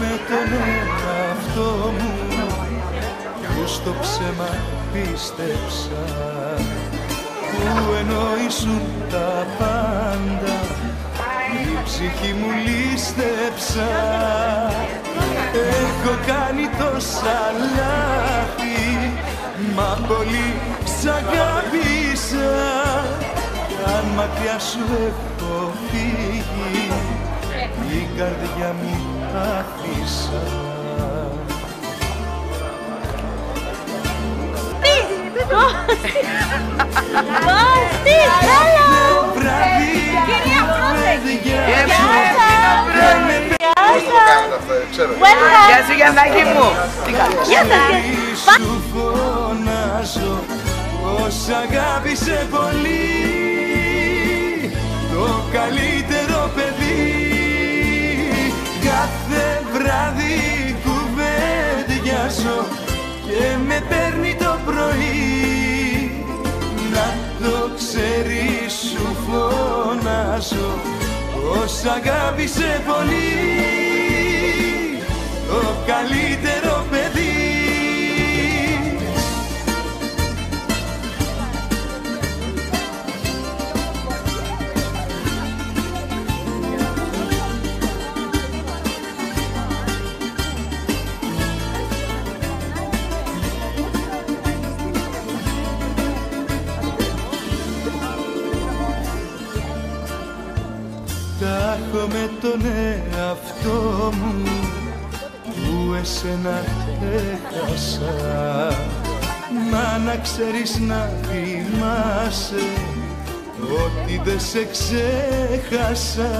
με τον εαυτό μου. Που στο ψέμα πίστεψα. Που εννοήσουν τα πάντα. Η ψυχή μου λίστεψα. Έχω κάνει τόσα λάθη. Μα πολύ σ' αγάπησα. Κι αν μακριά σου έχω φύγει η καρδιά μου άφησα Κωστής, hello! Κυρία Γεια Γεια σου Γιαννάκη μου. Τι κάνεις; Γεια σας. Σου φωνάζω πως αγάπησε πολύ το καλύτερο κουβέντιαζω και με παίρνει το πρωί. Να το ξέρεις σου φωνάζω πως αγάπησε πολύ το καλύτερο Τα έχω με τον εαυτό μου που εσένα έχασα. Μα να ξέρεις να θυμάσαι ότι δεν σε ξέχασα